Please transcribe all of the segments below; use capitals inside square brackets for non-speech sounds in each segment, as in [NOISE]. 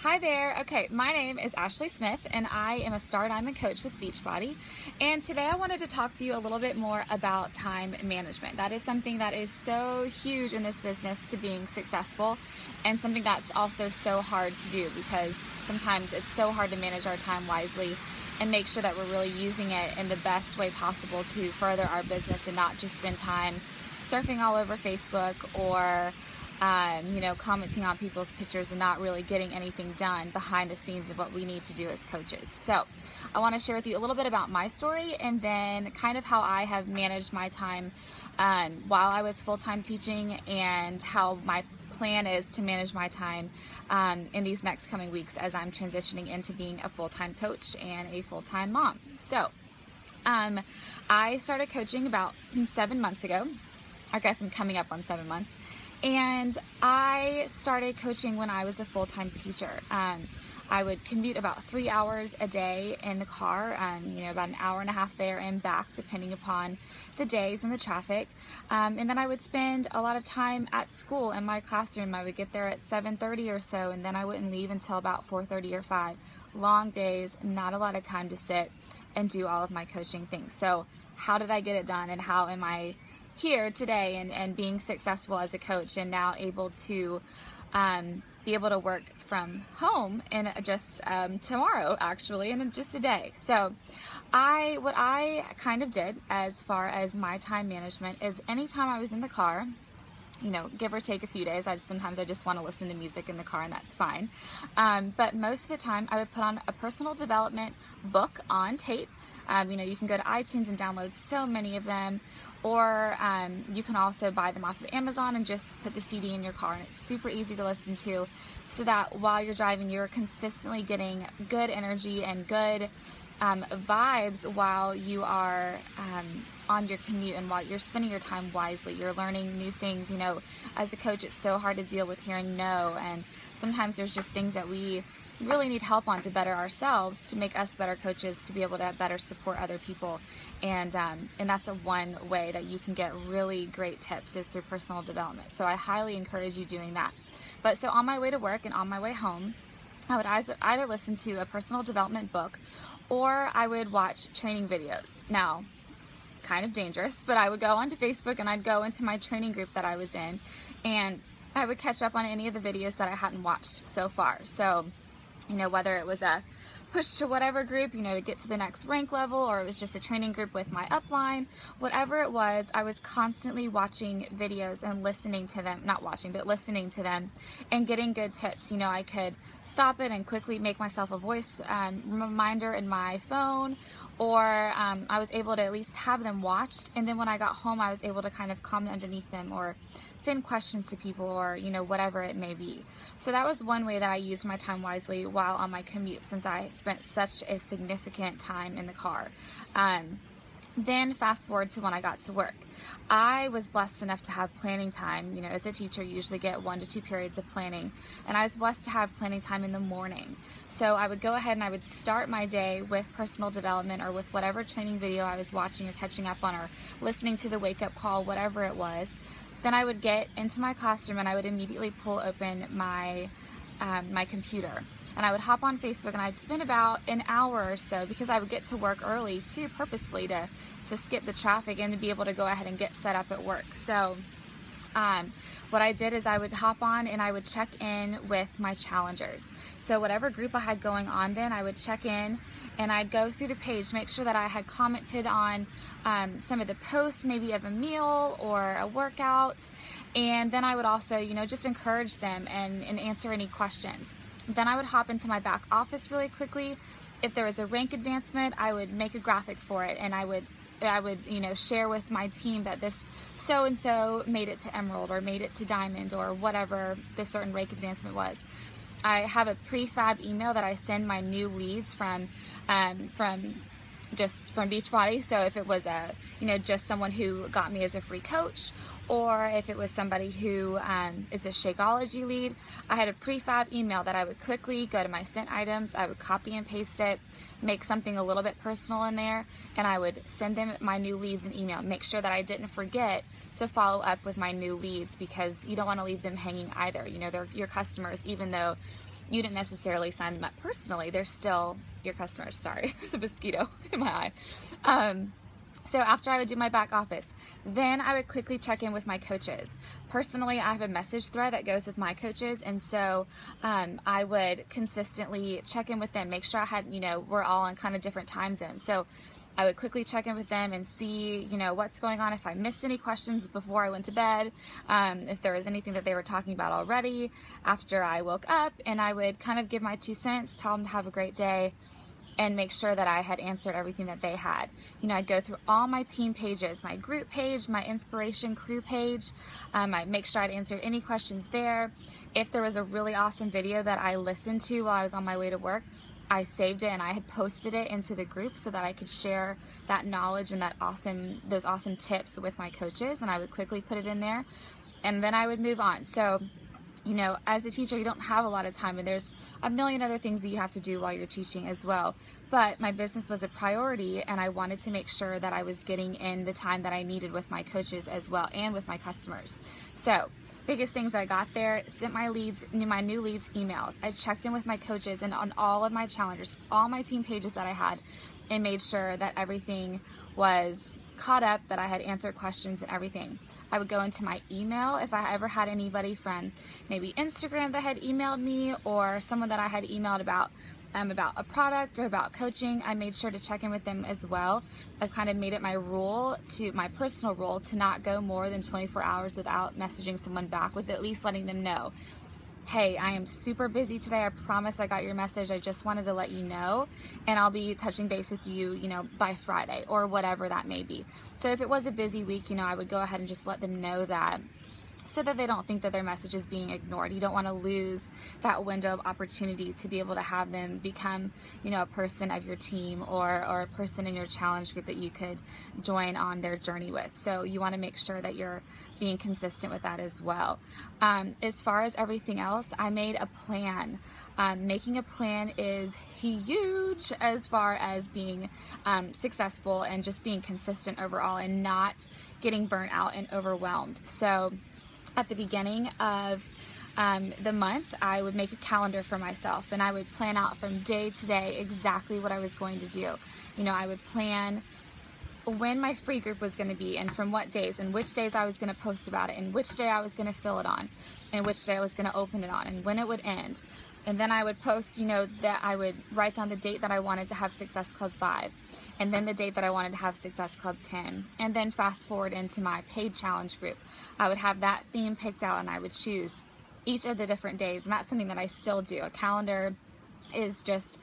Hi there. Okay, my name is Ashley Smith and I am a Star Diamond coach with Beachbody. And today I wanted to talk to you a little bit more about time management. That is something that is so huge in this business to being successful and something that's also so hard to do because sometimes it's so hard to manage our time wisely and make sure that we're really using it in the best way possible to further our business and not just spend time surfing all over Facebook or um, you know, commenting on people's pictures and not really getting anything done behind the scenes of what we need to do as coaches. So I want to share with you a little bit about my story and then kind of how I have managed my time um, while I was full-time teaching and how my plan is to manage my time um, in these next coming weeks as I'm transitioning into being a full-time coach and a full-time mom. So um, I started coaching about seven months ago. I guess I'm coming up on seven months. And I started coaching when I was a full-time teacher. Um, I would commute about three hours a day in the car, um, you know, about an hour and a half there and back, depending upon the days and the traffic. Um, and then I would spend a lot of time at school in my classroom. I would get there at 7.30 or so, and then I wouldn't leave until about 4.30 or 5. Long days, not a lot of time to sit and do all of my coaching things. So how did I get it done and how am I here today and, and being successful as a coach and now able to um, be able to work from home in just um, tomorrow actually in just a day so I what I kind of did as far as my time management is anytime I was in the car you know, give or take a few days. I just, sometimes I just want to listen to music in the car and that's fine. Um, but most of the time I would put on a personal development book on tape. Um, you know, you can go to iTunes and download so many of them or um, you can also buy them off of Amazon and just put the CD in your car and it's super easy to listen to so that while you're driving you're consistently getting good energy and good um, vibes while you are um, on your commute and while you're spending your time wisely. You're learning new things. You know, as a coach, it's so hard to deal with hearing no, and sometimes there's just things that we really need help on to better ourselves, to make us better coaches, to be able to better support other people. And, um, and that's a one way that you can get really great tips is through personal development. So I highly encourage you doing that. But so on my way to work and on my way home, I would either listen to a personal development book or I would watch training videos. Now, kind of dangerous, but I would go onto Facebook and I'd go into my training group that I was in and I would catch up on any of the videos that I hadn't watched so far. So you know, whether it was a push to whatever group, you know, to get to the next rank level, or it was just a training group with my upline, whatever it was, I was constantly watching videos and listening to them, not watching, but listening to them and getting good tips. You know, I could stop it and quickly make myself a voice um, reminder in my phone, or um, I was able to at least have them watched. And then when I got home, I was able to kind of comment underneath them or send questions to people or, you know, whatever it may be. So that was one way that I used my time wisely while on my commute since I spent such a significant time in the car. Um, then fast forward to when I got to work. I was blessed enough to have planning time. You know, as a teacher, you usually get one to two periods of planning. And I was blessed to have planning time in the morning. So I would go ahead and I would start my day with personal development or with whatever training video I was watching or catching up on or listening to the wake up call, whatever it was. Then I would get into my classroom and I would immediately pull open my, um, my computer and I would hop on Facebook and I'd spend about an hour or so because I would get to work early too purposefully to, to skip the traffic and to be able to go ahead and get set up at work. So um, what I did is I would hop on and I would check in with my challengers. So whatever group I had going on then, I would check in and I'd go through the page, make sure that I had commented on um, some of the posts, maybe of a meal or a workout. And then I would also, you know, just encourage them and, and answer any questions. Then I would hop into my back office really quickly. If there was a rank advancement, I would make a graphic for it and I would I would, you know, share with my team that this so-and-so made it to Emerald or made it to Diamond or whatever the certain rank advancement was. I have a prefab email that I send my new leads from, um, from just from Beachbody. So if it was a, you know, just someone who got me as a free coach or if it was somebody who um, is a Shakeology lead, I had a prefab email that I would quickly go to my sent items, I would copy and paste it, make something a little bit personal in there, and I would send them my new leads an email. Make sure that I didn't forget to follow up with my new leads because you don't want to leave them hanging either. You know, they're your customers, even though you didn't necessarily sign them up personally. They're still your customers. Sorry, [LAUGHS] there's a mosquito [LAUGHS] in my eye. Um, so after I would do my back office, then I would quickly check in with my coaches. Personally, I have a message thread that goes with my coaches, and so um, I would consistently check in with them, make sure I had, you know, we're all in kind of different time zones. So I would quickly check in with them and see, you know, what's going on, if I missed any questions before I went to bed, um, if there was anything that they were talking about already after I woke up, and I would kind of give my two cents, tell them to have a great day, and make sure that I had answered everything that they had. You know, I'd go through all my team pages, my group page, my inspiration crew page. Um, I'd make sure I'd answered any questions there. If there was a really awesome video that I listened to while I was on my way to work, I saved it and I had posted it into the group so that I could share that knowledge and that awesome those awesome tips with my coaches and I would quickly put it in there and then I would move on. So you know, as a teacher, you don't have a lot of time and there's a million other things that you have to do while you're teaching as well. But my business was a priority and I wanted to make sure that I was getting in the time that I needed with my coaches as well and with my customers. So biggest things I got there, sent my leads, new my new leads emails. I checked in with my coaches and on all of my challengers, all my team pages that I had and made sure that everything was caught up, that I had answered questions and everything. I would go into my email if I ever had anybody from maybe Instagram that had emailed me or someone that I had emailed about um, about a product or about coaching, I made sure to check in with them as well. I've kind of made it my rule to my personal rule to not go more than 24 hours without messaging someone back with at least letting them know hey, I am super busy today. I promise I got your message. I just wanted to let you know. And I'll be touching base with you, you know, by Friday or whatever that may be. So if it was a busy week, you know, I would go ahead and just let them know that so that they don't think that their message is being ignored. You don't want to lose that window of opportunity to be able to have them become, you know, a person of your team or, or a person in your challenge group that you could join on their journey with. So you want to make sure that you're being consistent with that as well. Um, as far as everything else, I made a plan. Um, making a plan is huge as far as being um, successful and just being consistent overall and not getting burnt out and overwhelmed. So at the beginning of um, the month, I would make a calendar for myself and I would plan out from day to day exactly what I was going to do. You know, I would plan when my free group was going to be and from what days and which days I was going to post about it and which day I was going to fill it on and which day I was going to open it on and when it would end. And then I would post, you know, that I would write down the date that I wanted to have Success Club 5 and then the date that I wanted to have Success Club 10, and then fast forward into my paid challenge group. I would have that theme picked out and I would choose each of the different days, and that's something that I still do. A calendar is just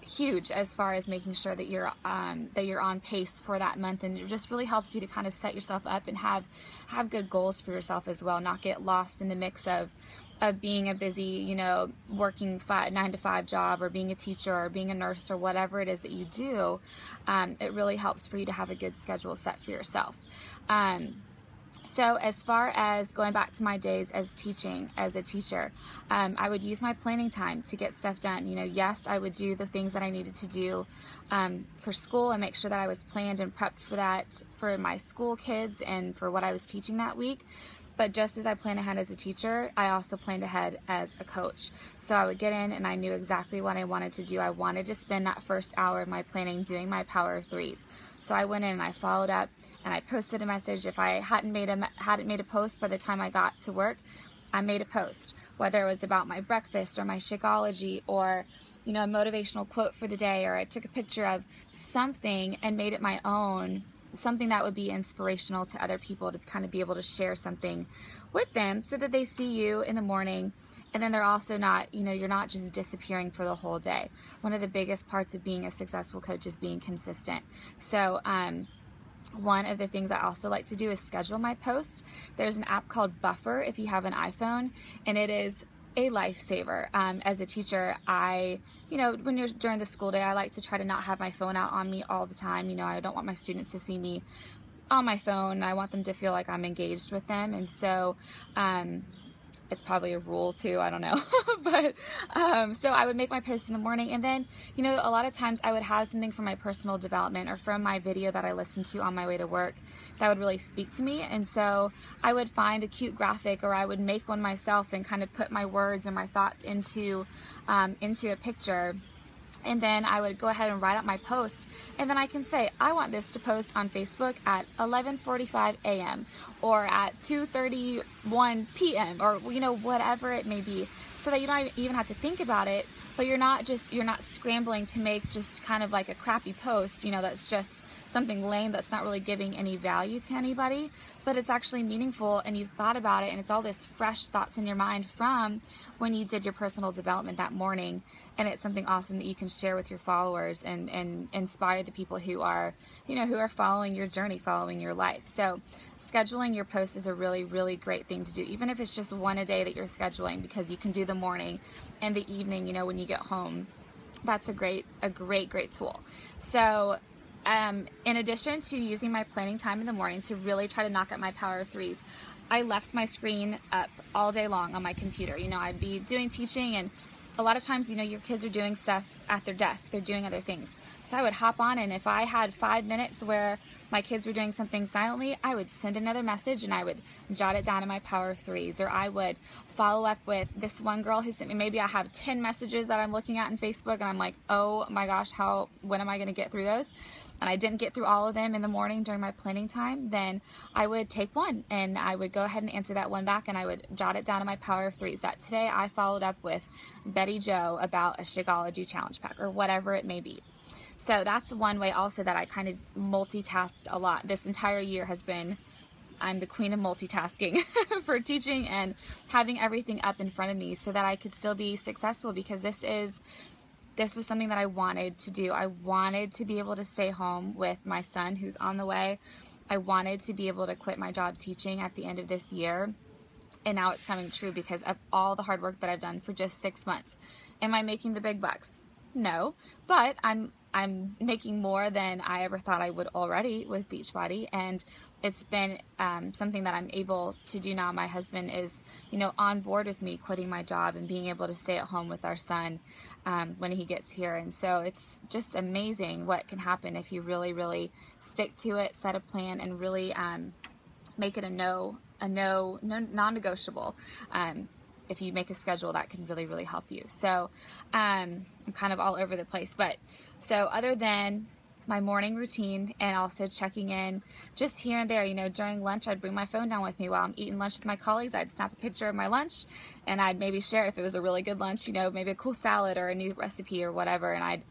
huge as far as making sure that you're um, that you're on pace for that month and it just really helps you to kind of set yourself up and have have good goals for yourself as well not get lost in the mix of of being a busy, you know, working five, nine to five job or being a teacher or being a nurse or whatever it is that you do, um, it really helps for you to have a good schedule set for yourself. Um, so as far as going back to my days as teaching, as a teacher, um, I would use my planning time to get stuff done. You know, yes, I would do the things that I needed to do um, for school and make sure that I was planned and prepped for that for my school kids and for what I was teaching that week. But just as I planned ahead as a teacher, I also planned ahead as a coach. So I would get in and I knew exactly what I wanted to do. I wanted to spend that first hour of my planning doing my power threes. So I went in and I followed up and I posted a message. If I hadn't made a hadn't made a post by the time I got to work, I made a post, whether it was about my breakfast or my Shakeology or you know a motivational quote for the day or I took a picture of something and made it my own something that would be inspirational to other people to kind of be able to share something with them so that they see you in the morning and then they're also not, you know, you're not just disappearing for the whole day. One of the biggest parts of being a successful coach is being consistent. So, um, one of the things I also like to do is schedule my post. There's an app called Buffer if you have an iPhone, and it is a lifesaver. Um, as a teacher, I, you know, when you're during the school day, I like to try to not have my phone out on me all the time. You know, I don't want my students to see me on my phone. I want them to feel like I'm engaged with them. And so, um, it's probably a rule too, I don't know. [LAUGHS] but um, so I would make my post in the morning and then, you know, a lot of times I would have something from my personal development or from my video that I listened to on my way to work that would really speak to me. And so I would find a cute graphic or I would make one myself and kind of put my words and my thoughts into, um, into a picture and then I would go ahead and write up my post and then I can say I want this to post on Facebook at 11:45 a.m. or at 2:31 p.m. or you know whatever it may be so that you don't even have to think about it but you're not just you're not scrambling to make just kind of like a crappy post you know that's just something lame that's not really giving any value to anybody, but it's actually meaningful and you've thought about it and it's all this fresh thoughts in your mind from when you did your personal development that morning and it's something awesome that you can share with your followers and, and inspire the people who are, you know, who are following your journey, following your life. So scheduling your post is a really, really great thing to do, even if it's just one a day that you're scheduling because you can do the morning and the evening, you know, when you get home that's a great a great great tool so um, in addition to using my planning time in the morning to really try to knock out my power of threes, I left my screen up all day long on my computer. You know, I'd be doing teaching and a lot of times, you know, your kids are doing stuff at their desk, they're doing other things. So I would hop on, and if I had five minutes where my kids were doing something silently, I would send another message and I would jot it down in my power of threes, or I would follow up with this one girl who sent me, maybe I have 10 messages that I'm looking at in Facebook, and I'm like, oh my gosh, how, when am I going to get through those? And I didn't get through all of them in the morning during my planning time, then I would take one and I would go ahead and answer that one back and I would jot it down in my power of threes that today I followed up with Betty Joe about a Shakeology challenge pack or whatever it may be. So that's one way also that I kind of multitasked a lot. This entire year has been I'm the queen of multitasking [LAUGHS] for teaching and having everything up in front of me so that I could still be successful because this is this was something that I wanted to do. I wanted to be able to stay home with my son who's on the way. I wanted to be able to quit my job teaching at the end of this year. And now it's coming true because of all the hard work that I've done for just six months. Am I making the big bucks? No, but I'm I'm making more than I ever thought I would already with Beachbody, and it's been um, something that I'm able to do now. My husband is, you know, on board with me quitting my job and being able to stay at home with our son um, when he gets here. And so it's just amazing what can happen if you really, really stick to it, set a plan, and really um, make it a no, a no, no non-negotiable. Um, if you make a schedule, that can really, really help you. So um, I'm kind of all over the place, but so other than my morning routine and also checking in just here and there. You know, during lunch, I'd bring my phone down with me while I'm eating lunch with my colleagues. I'd snap a picture of my lunch and I'd maybe share if it was a really good lunch, you know, maybe a cool salad or a new recipe or whatever. And I'd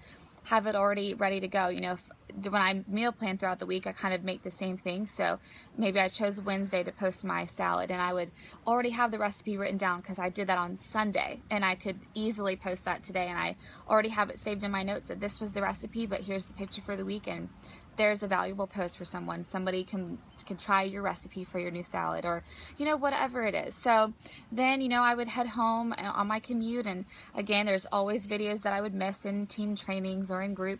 have it already ready to go. You know, if, when I meal plan throughout the week, I kind of make the same thing. So maybe I chose Wednesday to post my salad and I would already have the recipe written down because I did that on Sunday and I could easily post that today and I already have it saved in my notes that this was the recipe, but here's the picture for the week and there's a valuable post for someone. Somebody can can try your recipe for your new salad or you know whatever it is. So then you know I would head home uh, on my commute and again there's always videos that I would miss in team trainings or in group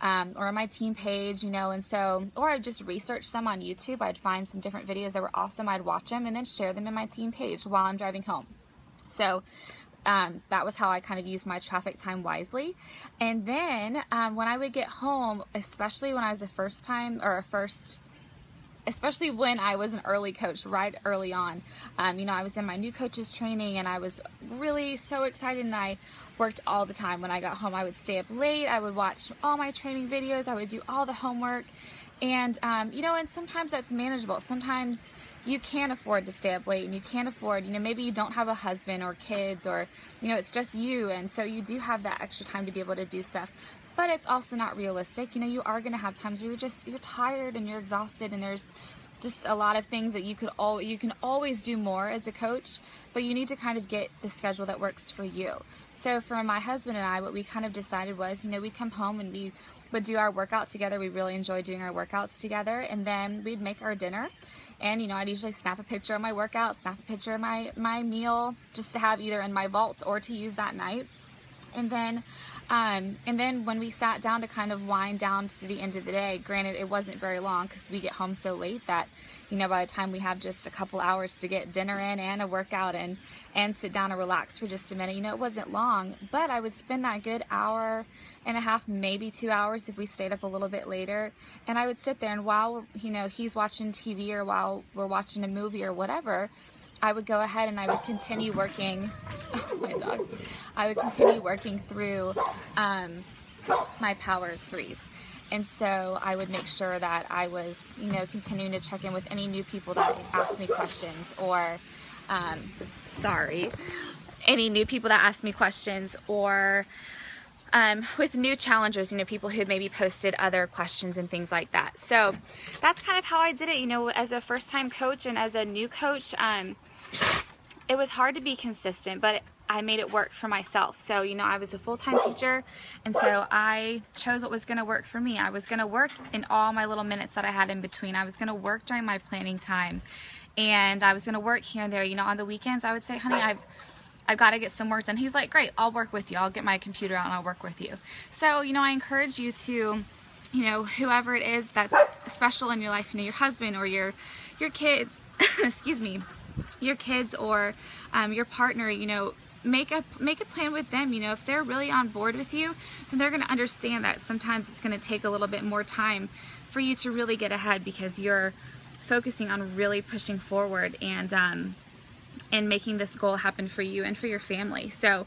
um, or on my team page, you know, and so, or I'd just research some on YouTube. I'd find some different videos that were awesome. I'd watch them and then share them in my team page while I'm driving home. So um, that was how I kind of used my traffic time wisely. And then um, when I would get home, especially when I was a first time or a first especially when I was an early coach right early on. Um, you know, I was in my new coaches training and I was really so excited and I worked all the time. When I got home, I would stay up late. I would watch all my training videos. I would do all the homework. And, um, you know, and sometimes that's manageable. Sometimes you can't afford to stay up late and you can't afford, you know, maybe you don't have a husband or kids or, you know, it's just you. And so you do have that extra time to be able to do stuff. But it's also not realistic. You know, you are going to have times where you're just, you're tired and you're exhausted and there's, just a lot of things that you could all you can always do more as a coach but you need to kind of get the schedule that works for you. So for my husband and I what we kind of decided was you know we'd come home and we would do our workout together. We really enjoy doing our workouts together. And then we'd make our dinner. And you know I'd usually snap a picture of my workout snap a picture of my my meal just to have either in my vault or to use that night. And then um, and then when we sat down to kind of wind down to the end of the day, granted it wasn't very long because we get home so late that, you know, by the time we have just a couple hours to get dinner in and a workout in and sit down and relax for just a minute, you know, it wasn't long, but I would spend that good hour and a half, maybe two hours if we stayed up a little bit later. And I would sit there and while, you know, he's watching TV or while we're watching a movie or whatever, I would go ahead and I would continue working, [LAUGHS] oh, my dogs, I would continue working through um, my power threes. And so I would make sure that I was, you know, continuing to check in with any new people that asked me questions or, um, sorry, any new people that asked me questions or um, with new challengers, you know, people who maybe posted other questions and things like that. So that's kind of how I did it, you know, as a first time coach and as a new coach. Um, it was hard to be consistent, but I made it work for myself. So, you know, I was a full-time teacher, and so I chose what was going to work for me. I was going to work in all my little minutes that I had in between. I was going to work during my planning time, and I was going to work here and there. You know, on the weekends, I would say, honey, I've I've got to get some work done. He's like, great, I'll work with you. I'll get my computer out and I'll work with you. So, you know, I encourage you to, you know, whoever it is that's special in your life, you know, your husband or your, your kids, [COUGHS] excuse me, your kids or um, your partner, you know, make a make a plan with them you know if they're really on board with you then they're going to understand that sometimes it's going to take a little bit more time for you to really get ahead because you're focusing on really pushing forward and um, and making this goal happen for you and for your family so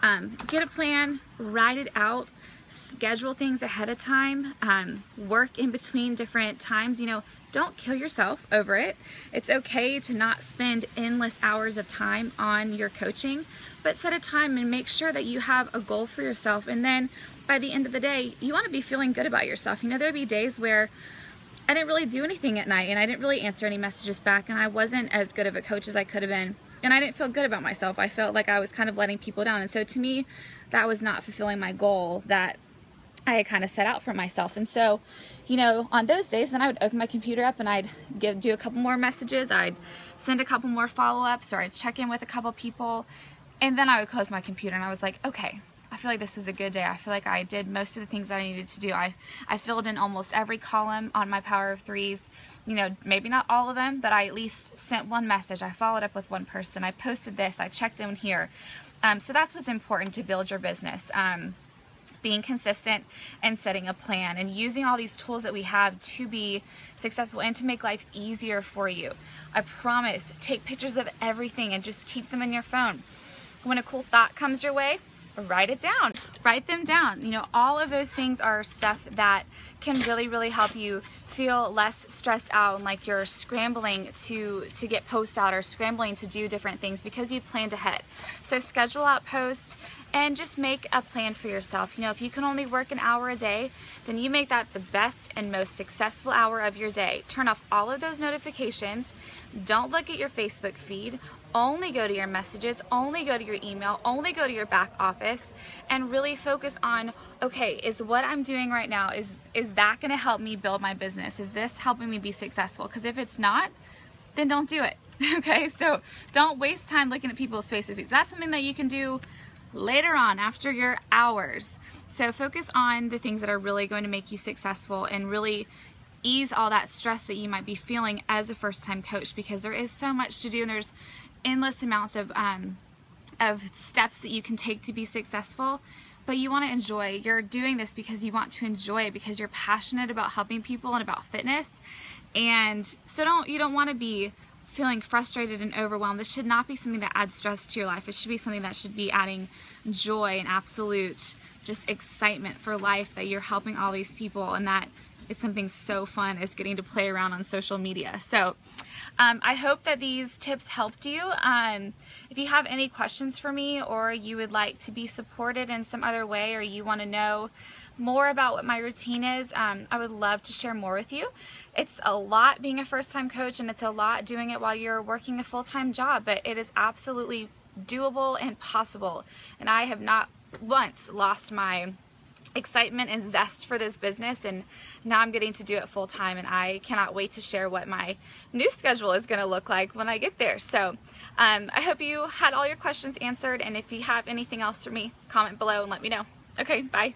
um, get a plan write it out schedule things ahead of time, um, work in between different times. You know, don't kill yourself over it. It's okay to not spend endless hours of time on your coaching, but set a time and make sure that you have a goal for yourself. And then by the end of the day, you want to be feeling good about yourself. You know, there'll be days where I didn't really do anything at night and I didn't really answer any messages back and I wasn't as good of a coach as I could have been and I didn't feel good about myself. I felt like I was kind of letting people down. And so to me, that was not fulfilling my goal that I had kind of set out for myself. And so, you know, on those days, then I would open my computer up and I'd give, do a couple more messages. I'd send a couple more follow-ups or I'd check in with a couple people. And then I would close my computer and I was like, okay, I feel like this was a good day. I feel like I did most of the things that I needed to do. I, I filled in almost every column on my Power of Threes. You know, maybe not all of them, but I at least sent one message. I followed up with one person. I posted this. I checked in here. Um, so that's what's important to build your business. Um, being consistent and setting a plan and using all these tools that we have to be successful and to make life easier for you. I promise, take pictures of everything and just keep them in your phone. When a cool thought comes your way, write it down. Write them down. You know, all of those things are stuff that can really, really help you feel less stressed out and like you're scrambling to to get posts out or scrambling to do different things because you planned ahead. So schedule out posts and just make a plan for yourself. You know, if you can only work an hour a day, then you make that the best and most successful hour of your day. Turn off all of those notifications. Don't look at your Facebook feed. Only go to your messages, only go to your email, only go to your back office and really focus on, okay, is what I'm doing right now, is, is that gonna help me build my business? Is this helping me be successful? Because if it's not, then don't do it. [LAUGHS] Okay, so don't waste time looking at people's Facebook. That's something that you can do later on after your hours. So focus on the things that are really going to make you successful and really ease all that stress that you might be feeling as a first time coach because there is so much to do and there's endless amounts of um, of steps that you can take to be successful but you want to enjoy you're doing this because you want to enjoy it because you're passionate about helping people and about fitness and so don't you don't want to be feeling frustrated and overwhelmed, this should not be something that adds stress to your life. It should be something that should be adding joy and absolute just excitement for life that you're helping all these people and that it's something so fun as getting to play around on social media. So um, I hope that these tips helped you. Um, if you have any questions for me or you would like to be supported in some other way or you want to know more about what my routine is, um, I would love to share more with you. It's a lot being a first-time coach and it's a lot doing it while you're working a full-time job, but it is absolutely doable and possible. And I have not once lost my excitement and zest for this business and now I'm getting to do it full time and I cannot wait to share what my new schedule is going to look like when I get there. So um, I hope you had all your questions answered and if you have anything else for me, comment below and let me know. Okay, bye.